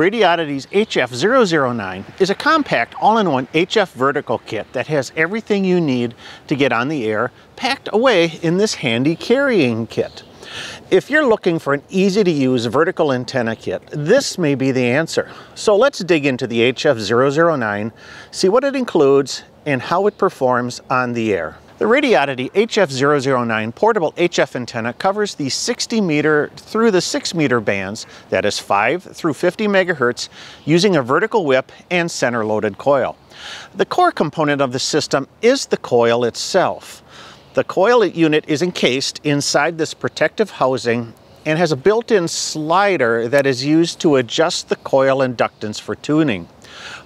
Radioddity's HF009 is a compact all-in-one HF vertical kit that has everything you need to get on the air packed away in this handy carrying kit. If you're looking for an easy to use vertical antenna kit, this may be the answer. So let's dig into the HF009, see what it includes and how it performs on the air. The Radioddity HF009 portable HF antenna covers the 60 meter through the 6 meter bands, that is 5 through 50 megahertz, using a vertical whip and center loaded coil. The core component of the system is the coil itself. The coil unit is encased inside this protective housing and has a built-in slider that is used to adjust the coil inductance for tuning.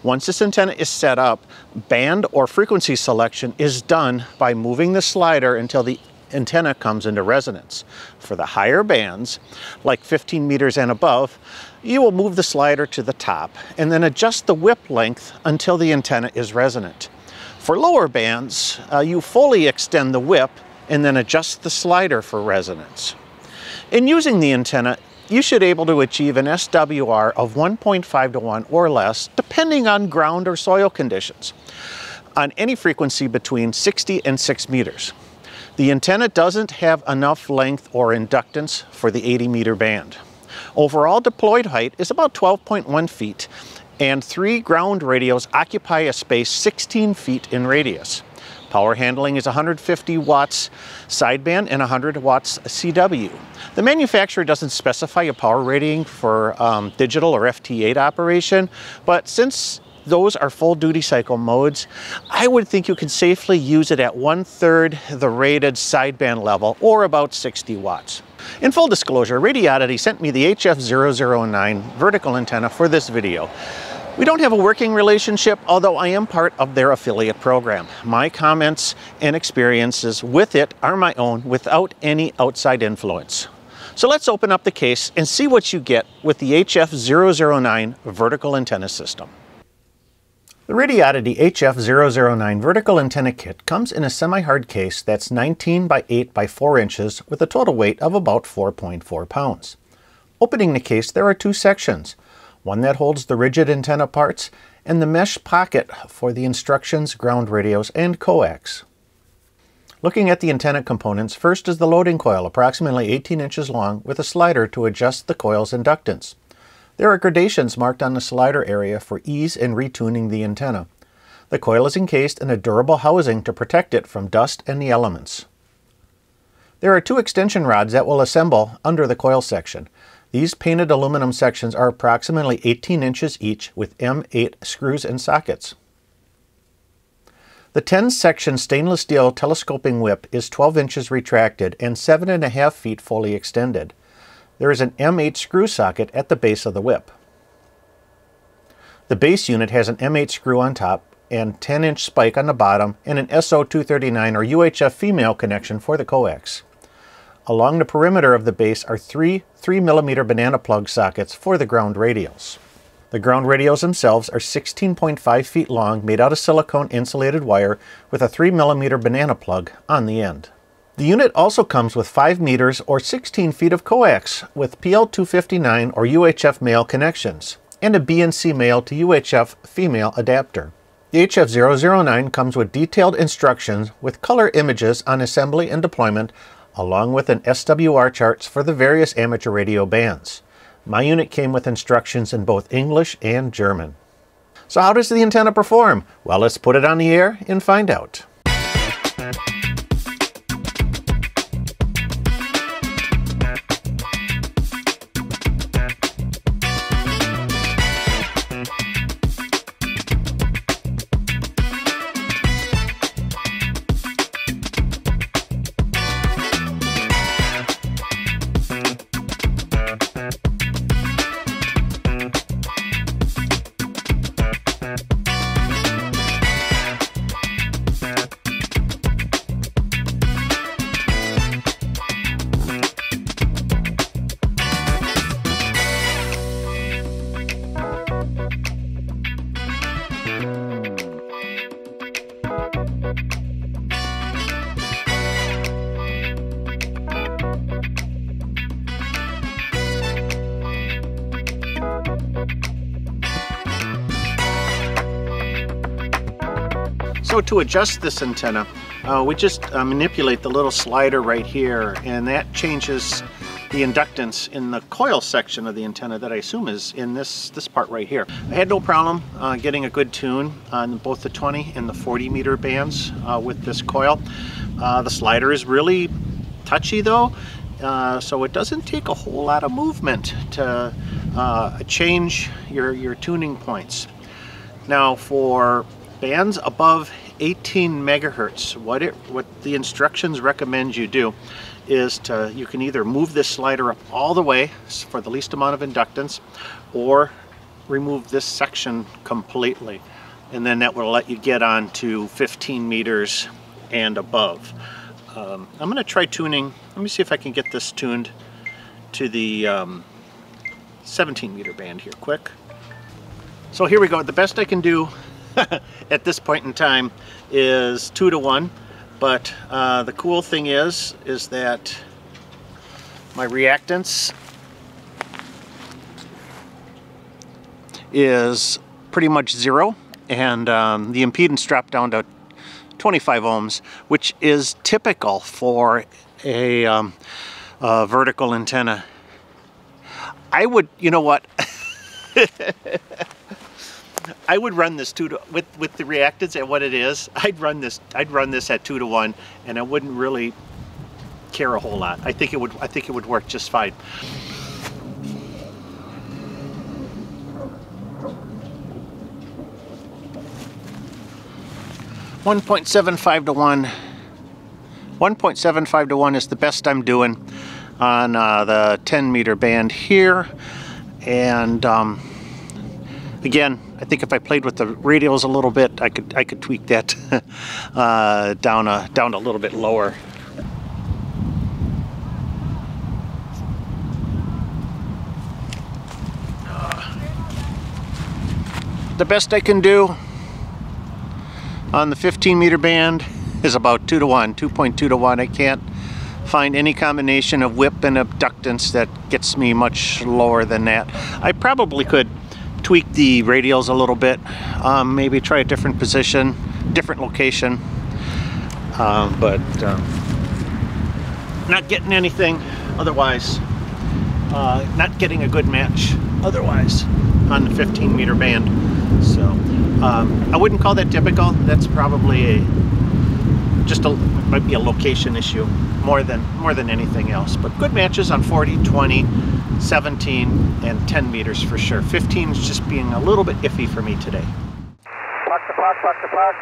Once this antenna is set up, band or frequency selection is done by moving the slider until the antenna comes into resonance. For the higher bands, like 15 meters and above, you will move the slider to the top and then adjust the whip length until the antenna is resonant. For lower bands, uh, you fully extend the whip and then adjust the slider for resonance. In using the antenna, you should be able to achieve an SWR of 1.5 to 1 or less, depending on ground or soil conditions, on any frequency between 60 and 6 meters. The antenna doesn't have enough length or inductance for the 80 meter band. Overall deployed height is about 12.1 feet, and three ground radials occupy a space 16 feet in radius. Power handling is 150 watts sideband and 100 watts CW. The manufacturer doesn't specify a power rating for um, digital or FT8 operation, but since those are full duty cycle modes, I would think you can safely use it at one third the rated sideband level or about 60 watts. In full disclosure, Radioddity sent me the HF009 vertical antenna for this video. We don't have a working relationship, although I am part of their affiliate program. My comments and experiences with it are my own without any outside influence. So let's open up the case and see what you get with the HF009 vertical antenna system. The Radioddity HF009 vertical antenna kit comes in a semi-hard case that's 19 by 8 by 4 inches with a total weight of about 4.4 pounds. Opening the case, there are two sections one that holds the rigid antenna parts, and the mesh pocket for the instructions, ground radials, and coax. Looking at the antenna components, first is the loading coil, approximately 18 inches long, with a slider to adjust the coil's inductance. There are gradations marked on the slider area for ease in retuning the antenna. The coil is encased in a durable housing to protect it from dust and the elements. There are two extension rods that will assemble under the coil section. These painted aluminum sections are approximately 18 inches each with M8 screws and sockets. The 10-section stainless steel telescoping whip is 12 inches retracted and 7.5 feet fully extended. There is an M8 screw socket at the base of the whip. The base unit has an M8 screw on top and 10-inch spike on the bottom and an SO239 or UHF female connection for the coax. Along the perimeter of the base are three 3mm banana plug sockets for the ground radials. The ground radials themselves are 16.5 feet long, made out of silicone insulated wire with a 3mm banana plug on the end. The unit also comes with 5 meters or 16 feet of coax with PL259 or UHF male connections and a BNC male to UHF female adapter. The HF009 comes with detailed instructions with color images on assembly and deployment along with an SWR charts for the various amateur radio bands. My unit came with instructions in both English and German. So how does the antenna perform? Well, let's put it on the air and find out. So to adjust this antenna, uh, we just uh, manipulate the little slider right here and that changes the inductance in the coil section of the antenna that I assume is in this, this part right here. I had no problem uh, getting a good tune on both the 20 and the 40 meter bands uh, with this coil. Uh, the slider is really touchy though, uh, so it doesn't take a whole lot of movement to uh, change your, your tuning points. Now for bands above 18 megahertz, what it what the instructions recommend you do is to you can either move this slider up all the way for the least amount of inductance or remove this section completely and then that will let you get on to 15 meters and above. Um, I'm going to try tuning, let me see if I can get this tuned to the um, 17 meter band here quick. So here we go, the best I can do at this point in time is two to one. But uh, the cool thing is, is that my reactance is pretty much zero and um, the impedance dropped down to 25 ohms, which is typical for a, um, a vertical antenna. I would, you know what? I would run this two to with with the reactance at what it is. I'd run this. I'd run this at two to one, and I wouldn't really care a whole lot. I think it would. I think it would work just fine. One point seven five to one. 1.75 to 1 is the best I'm doing on uh, the 10 meter band here and um, again I think if I played with the radials a little bit, I could I could tweak that uh, down a down a little bit lower. the best I can do on the 15 meter band is about 2 to 1, 2.2 to 1. I can't find any combination of whip and inductance that gets me much lower than that. I probably could tweak the radials a little bit, um, maybe try a different position, different location, um, but um, not getting anything otherwise, uh, not getting a good match otherwise on the 15 meter band. So um, I wouldn't call that typical. That's probably a just a might be a location issue more than more than anything else. But good matches on 40, 20, 17, and 10 meters for sure. 15 is just being a little bit iffy for me today. Park to park, park to park.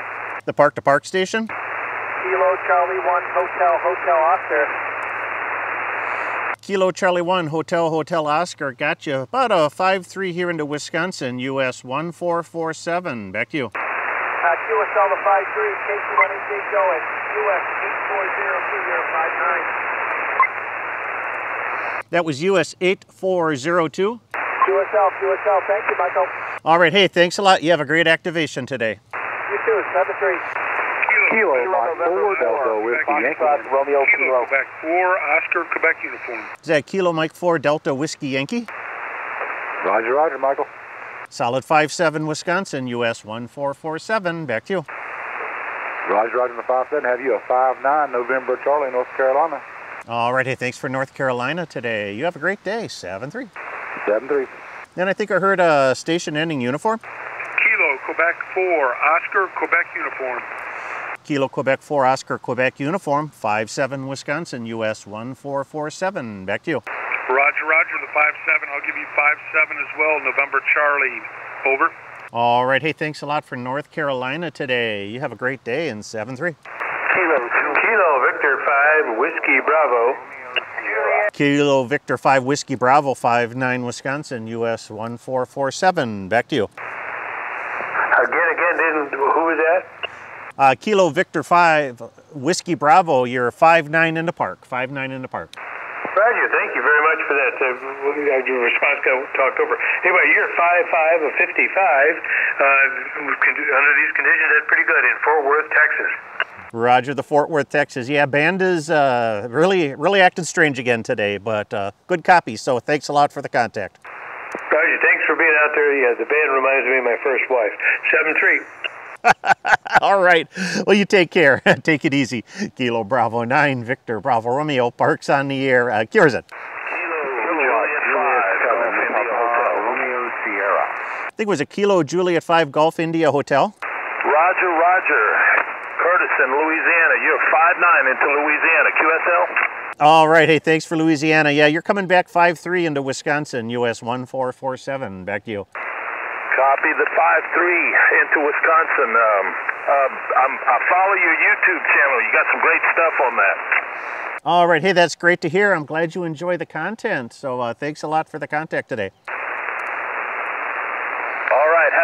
The park to park station? Kilo Charlie 1 Hotel Hotel Oscar. Kilo Charlie 1 Hotel Hotel Oscar got you about a 5-3 here into Wisconsin, US 1447. Back to you. Uh, QSL the 5-3, KC1 going, US 840259. That was US 8402. QSL, QSL, thank you, Michael. All right, hey, thanks a lot. You have a great activation today. You too, 7-3. Kilo, Mike 4, Delta Whiskey Yankee. Romeo Kilo. Quebec 4, Oscar, Quebec uniform. Is that Kilo Mike 4 Delta Whiskey Yankee? Roger, roger, Michael. Solid 5-7 Wisconsin, US 1447. Back to you. Roger, roger, the 5-7. Have you a 5-9 November Charlie, North Carolina. All right, hey, thanks for North Carolina today. You have a great day, 7-3. 7-3. Then I think I heard a station ending uniform. Kilo, Quebec 4, Oscar, Quebec uniform. Kilo Quebec 4 Oscar Quebec uniform, 5-7 Wisconsin, US 1447. Back to you. Roger, roger, the 5-7. I'll give you 5-7 as well, November Charlie. Over. All right, hey, thanks a lot for North Carolina today. You have a great day in 7-3. Kilo, Kilo Victor 5, Whiskey Bravo. Kilo Victor 5 Whiskey Bravo 5-9 Wisconsin, US 1447. Back to you. Again, again, didn't, who was that? Uh, Kilo Victor 5 Whiskey Bravo, you're 5-9 in the park, 5-9 in the park. Roger, thank you very much for that. Uh, your response got talked over. Anyway, you're 5'5 of 55. Uh, under these conditions, that's pretty good in Fort Worth, Texas. Roger, the Fort Worth, Texas. Yeah, band is uh, really, really acting strange again today, but uh, good copy. So thanks a lot for the contact. Roger, thanks for being out there. Yeah, the band reminds me of my first wife. 7-3. All right. Well, you take care. take it easy. Kilo Bravo 9, Victor Bravo Romeo, Parks on the air. Uh, Kierzan. I think it was a Kilo Juliet 5 Golf India Hotel. Roger, Roger. Curtis in Louisiana. You're 5'9 into Louisiana. QSL? All right. Hey, thanks for Louisiana. Yeah, you're coming back 5'3 into Wisconsin, US 1447. Back to you. Copy the 5'3 into Wisconsin. Um, uh, i follow your YouTube channel. You got some great stuff on that. All right. Hey, that's great to hear. I'm glad you enjoy the content. So uh, thanks a lot for the contact today.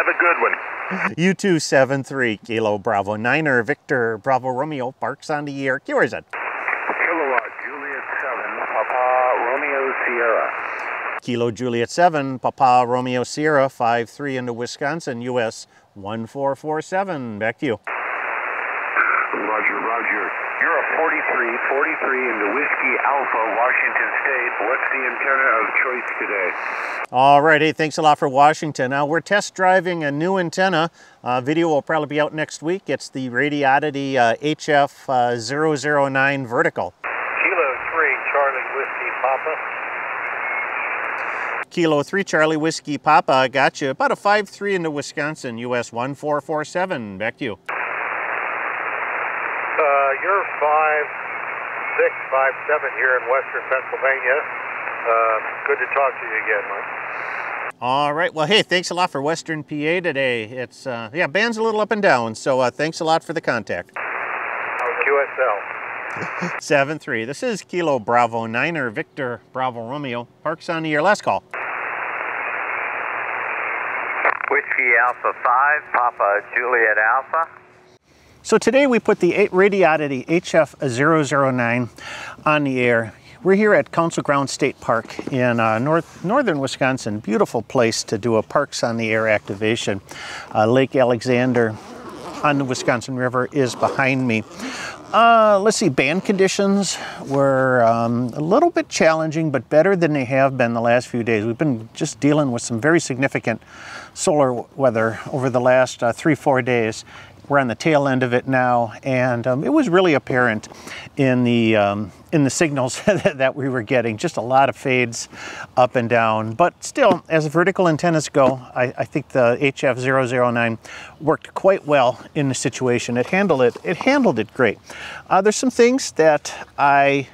All right. Have a good one. U273 Kilo Bravo Niner Victor Bravo Romeo Parks on the air. Is it? Kilowatt Juliet 7 Papa Romeo Sierra. Kilo Juliet 7 Papa Romeo Sierra 5-3 into Wisconsin US 1447. Back to you. Roger, Roger. You're a 43, 43 into Whiskey Alpha, Washington State. What's the antenna of choice today? All right, hey, thanks a lot for Washington. Now, we're test driving a new antenna. Uh, video will probably be out next week. It's the Radioddity uh, HF009 uh, vertical. Kilo 3, Charlie Whiskey Papa. Kilo 3 Charlie Whiskey Papa got you about a 5-3 into Wisconsin, US 1447. Back to you. Uh, you're five six, five seven here in Western Pennsylvania. Uh, good to talk to you again, Mike. All right. Well, hey, thanks a lot for Western PA today. It's uh, yeah, band's a little up and down, so uh, thanks a lot for the contact. QSL. Seven three. This is Kilo Bravo Niner Victor Bravo Romeo. Parks on the air. Last call. Whiskey Alpha 5, Papa Juliet Alpha. So today we put the Radioddity HF009 on the air. We're here at Council Ground State Park in uh, north, northern Wisconsin. Beautiful place to do a Parks on the Air activation. Uh, Lake Alexander on the Wisconsin River is behind me. Uh, let's see, band conditions were um, a little bit challenging, but better than they have been the last few days. We've been just dealing with some very significant solar weather over the last uh, three, four days. We're on the tail end of it now, and um, it was really apparent in the um, in the signals that we were getting. Just a lot of fades up and down, but still, as vertical antennas go, I, I think the HF009 worked quite well in the situation. It handled it. It handled it great. Uh, there's some things that I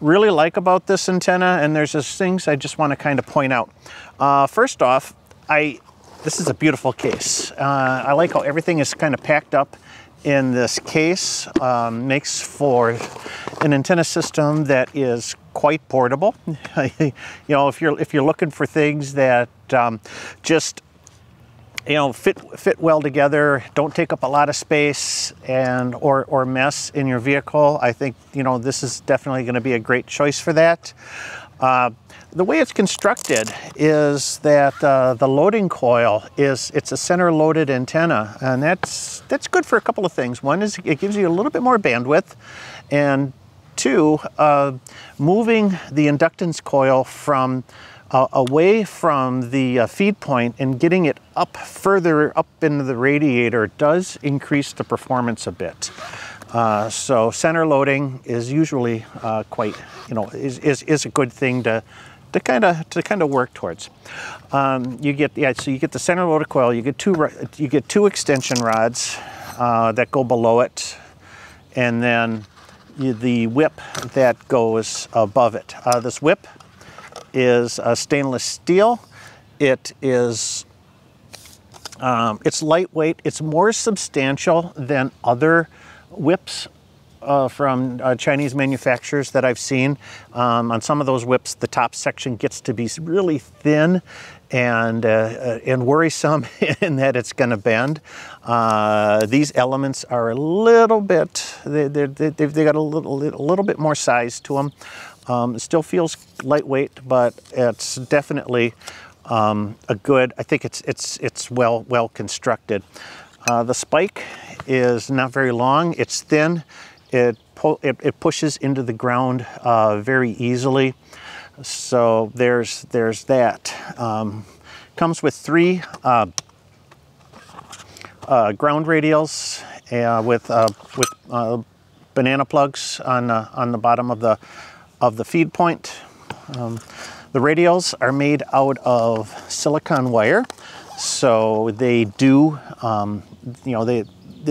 really like about this antenna, and there's just things I just want to kind of point out. Uh, first off, I this is a beautiful case. Uh, I like how everything is kind of packed up in this case. Um, makes for an antenna system that is quite portable. you know, if you're if you're looking for things that um, just you know fit fit well together, don't take up a lot of space and or or mess in your vehicle, I think you know this is definitely going to be a great choice for that. Uh, the way it's constructed is that uh, the loading coil is it's a center loaded antenna and that's that's good for a couple of things. One is it gives you a little bit more bandwidth and two, uh, moving the inductance coil from uh, away from the uh, feed point and getting it up further up into the radiator does increase the performance a bit. Uh, so center loading is usually uh, quite, you know, is, is, is a good thing to, to kind of to kind of work towards. Um, you get yeah, so you get the center loaded coil. You get two you get two extension rods uh, that go below it, and then you, the whip that goes above it. Uh, this whip is stainless steel. It is um, it's lightweight. It's more substantial than other whips uh, from uh, Chinese manufacturers that I've seen. Um, on some of those whips, the top section gets to be really thin and uh, uh and worrisome in that it's going to bend. Uh, these elements are a little bit they they they've they got a little a little bit more size to them. Um, it still feels lightweight, but it's definitely um, a good. I think it's it's it's well well constructed. Uh, the spike is not very long. It's thin. It, it, it, pushes into the ground uh, very easily. So there's, there's that. Um, comes with three uh, uh, ground radials uh, with uh, with uh, banana plugs on on the bottom of the of the feed point. Um, the radials are made out of silicon wire, so they do um, you know they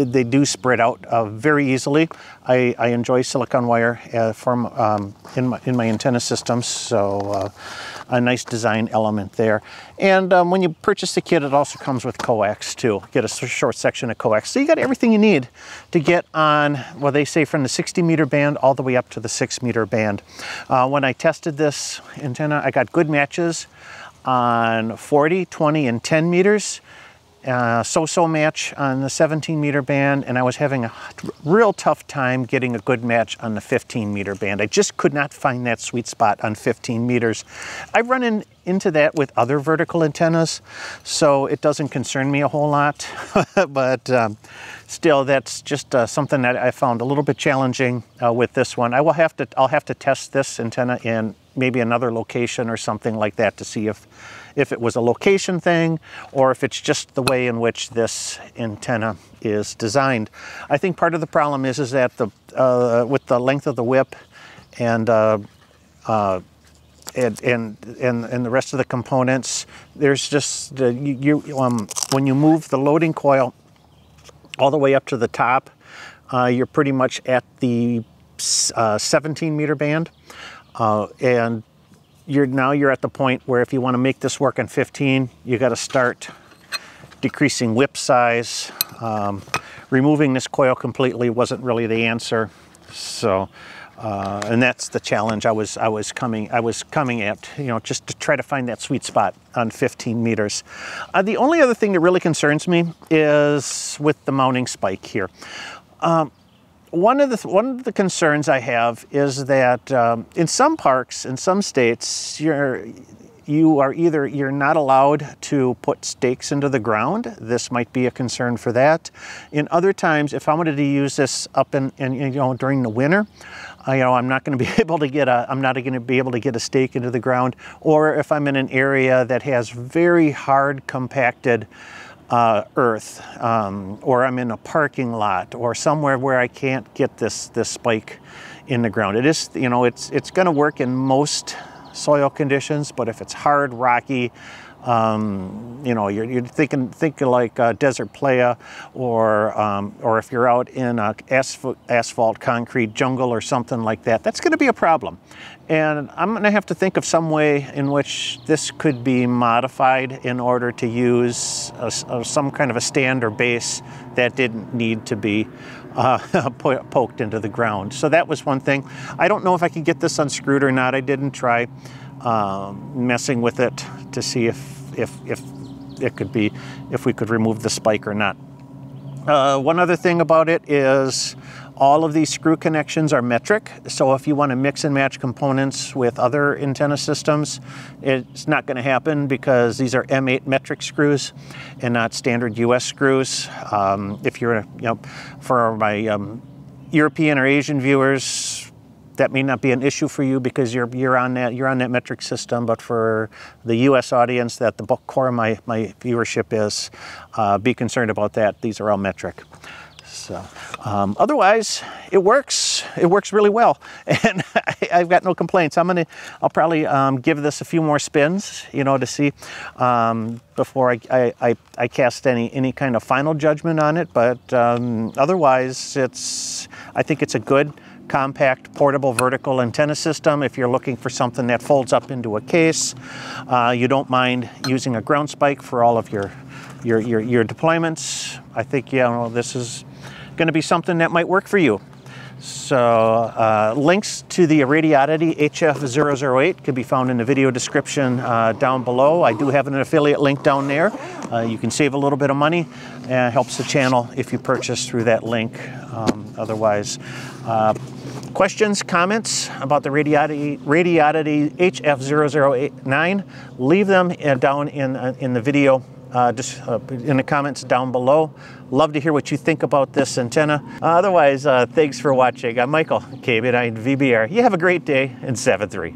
they do spread out uh, very easily. I, I, enjoy silicon wire uh, from um, in my in my antenna systems, so uh, a nice design element there. And um, when you purchase the kit, it also comes with coax too. Get a short section of coax, so you got everything you need to get on. Well, they say from the 60 meter band all the way up to the six meter band. Uh, when I tested this antenna, I got good matches on 40, 20, and 10 meters uh, so-so match on the 17 meter band and I was having a real tough time getting a good match on the 15 meter band. I just could not find that sweet spot on 15 meters. I've run in, into that with other vertical antennas, so it doesn't concern me a whole lot, but um, still that's just uh, something that I found a little bit challenging uh, with this one. I will have to, I'll have to test this antenna in maybe another location or something like that to see if if it was a location thing or if it's just the way in which this antenna is designed. I think part of the problem is, is that the, uh, with the length of the whip and, uh, uh, and, and, and, and, the rest of the components, there's just, uh, you, you um, when you move the loading coil all the way up to the top, uh, you're pretty much at the uh, 17 meter band. and you're now you're at the point where if you want to make this work in 15, you got to start decreasing whip size. Um, removing this coil completely wasn't really the answer. So, uh, and that's the challenge I was I was coming I was coming at, you know, just to try to find that sweet spot on 15 meters. Uh, the only other thing that really concerns me is with the mounting spike here. Um, one of the one of the concerns I have is that um, in some parks, in some states, you're you are either you're not allowed to put stakes into the ground. This might be a concern for that. In other times, if I wanted to use this up in, in you know during the winter, uh, you know I'm not going to be able to get a I'm not going to be able to get a stake into the ground. Or if I'm in an area that has very hard compacted uh, earth, um, or I'm in a parking lot, or somewhere where I can't get this this spike in the ground. It is, you know, it's it's going to work in most soil conditions, but if it's hard, rocky, um, you know, you're, you're, thinking thinking like uh, desert playa, or um, or if you're out in a asphalt, asphalt concrete jungle or something like that, that's going to be a problem. And I'm going to have to think of some way in which this could be modified in order to use a, a, some kind of a stand or base that didn't need to be uh, poked into the ground. So that was one thing. I don't know if I could get this unscrewed or not. I didn't try um, messing with it to see if if, if it could be, if we could remove the spike or not. Uh, one other thing about it is all of these screw connections are metric, so if you want to mix and match components with other antenna systems, it's not going to happen because these are M8 metric screws and not standard US screws. Um, if you're, you know, for my um, European or Asian viewers, that may not be an issue for you because you're you're on that you're on that metric system. But for the U.S. audience, that the core of my my viewership is, uh, be concerned about that. These are all metric. So um, otherwise, it works. It works really well, and I, have got no complaints. I'm gonna, I'll probably um, give this a few more spins, you know, to see um, before I, I, I, cast any any kind of final judgment on it. But um, otherwise, it's I think it's a good compact portable vertical antenna system if you're looking for something that folds up into a case. Uh, you don't mind using a ground spike for all of your, your, your, your deployments. I think you know, this is going to be something that might work for you. So uh, links to the Radioddity HF008 can be found in the video description uh, down below. I do have an affiliate link down there. Uh, you can save a little bit of money and helps the channel if you purchase through that link. Um, otherwise, uh, questions, comments about the Radioddity, Radioddity HF009, leave them uh, down in, uh, in the video just in the comments down below. Love to hear what you think about this antenna. Uh, otherwise, uh, thanks for watching. I'm Michael, KB9VBR. You have a great day and 7-3.